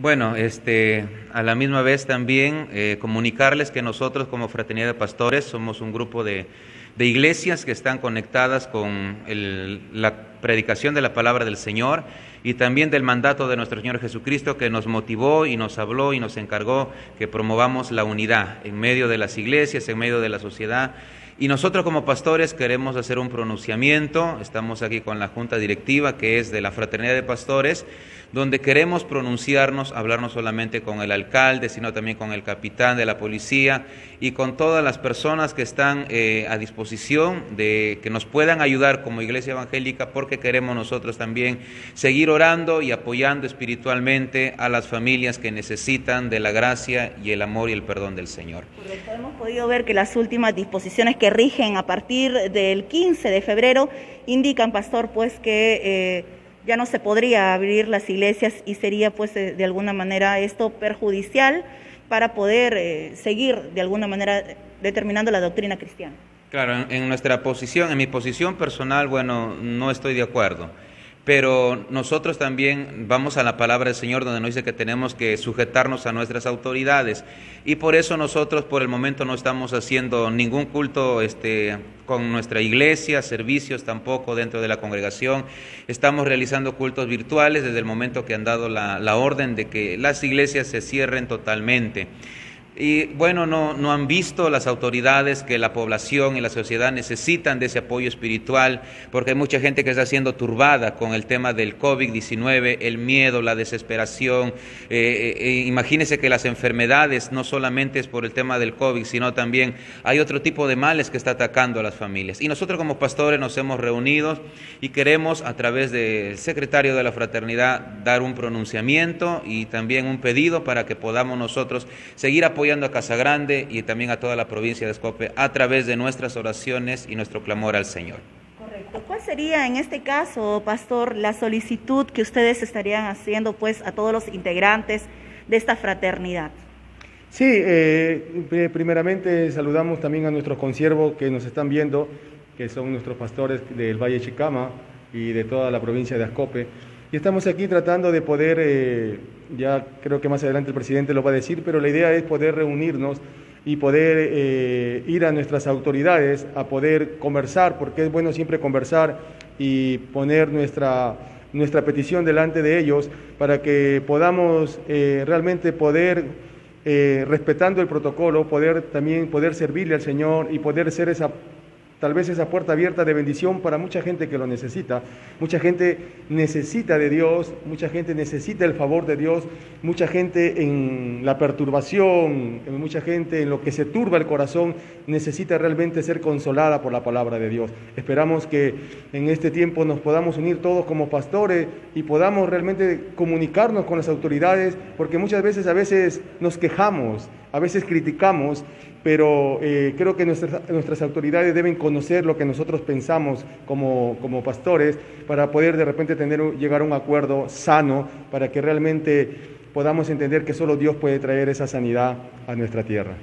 Bueno, este, a la misma vez también eh, comunicarles que nosotros como Fraternidad de Pastores somos un grupo de, iglesias que están conectadas con la predicación de la palabra del Señor y también del mandato de nuestro Señor Jesucristo que nos motivó y nos habló y nos encargó que promovamos la unidad en medio de las iglesias, en medio de la sociedad. Y nosotros como pastores queremos hacer un pronunciamiento, estamos aquí con la junta directiva que es de la Fraternidad de Pastores, donde queremos pronunciarnos, hablar no solamente con el alcalde, sino también con el capitán de la policía y con todas las personas que están eh, a disposición de que nos puedan ayudar como iglesia evangélica, porque queremos nosotros también seguir orando y apoyando espiritualmente a las familias que necesitan de la gracia y el amor y el perdón del Señor. hemos podido ver que las últimas disposiciones que rigen a partir del 15 de febrero indican, pastor, pues que... Eh, ya no se podría abrir las iglesias y sería pues eh, de alguna manera esto perjudicial para poder eh, seguir de alguna manera determinando la doctrina cristiana. Claro, en nuestra posición, en mi posición personal, bueno, no estoy de acuerdo pero nosotros también vamos a la palabra del Señor donde nos dice que tenemos que sujetarnos a nuestras autoridades y por eso nosotros por el momento no estamos haciendo ningún culto este, con nuestra iglesia, servicios tampoco dentro de la congregación, estamos realizando cultos virtuales desde el momento que han dado la, la orden de que las iglesias se cierren totalmente. Y bueno, no, no han visto las autoridades que la población y la sociedad necesitan de ese apoyo espiritual, porque hay mucha gente que está siendo turbada con el tema del COVID-19, el miedo, la desesperación. Eh, eh, eh, imagínense que las enfermedades no solamente es por el tema del COVID, sino también hay otro tipo de males que está atacando a las familias. Y nosotros como pastores nos hemos reunido y queremos a través del secretario de la fraternidad dar un pronunciamiento y también un pedido para que podamos nosotros seguir apoyando a Casa Grande y también a toda la provincia de Escope a través de nuestras oraciones y nuestro clamor al Señor. Correcto. ¿Cuál sería en este caso, pastor, la solicitud que ustedes estarían haciendo pues a todos los integrantes de esta fraternidad? Sí, eh, primeramente saludamos también a nuestros consiervos que nos están viendo, que son nuestros pastores del Valle Chicama y de toda la provincia de Ascope. Y estamos aquí tratando de poder, eh, ya creo que más adelante el presidente lo va a decir, pero la idea es poder reunirnos y poder eh, ir a nuestras autoridades a poder conversar, porque es bueno siempre conversar y poner nuestra, nuestra petición delante de ellos para que podamos eh, realmente poder, respetando el protocolo, poder también poder servirle al Señor y poder ser esa tal vez esa puerta abierta de bendición para mucha gente que lo necesita. Mucha gente necesita de Dios, mucha gente necesita el favor de Dios, mucha gente en la perturbación, mucha gente en lo que se turba el corazón necesita realmente ser consolada por la palabra de Dios. Esperamos que en este tiempo nos podamos unir todos como pastores y podamos realmente comunicarnos con las autoridades, porque muchas veces a veces nos quejamos, a veces criticamos, pero eh, creo que nuestras, autoridades deben conocer lo que nosotros pensamos como, como pastores para poder de repente tener, llegar a un acuerdo sano para que realmente podamos entender que solo Dios puede traer esa sanidad a nuestra tierra.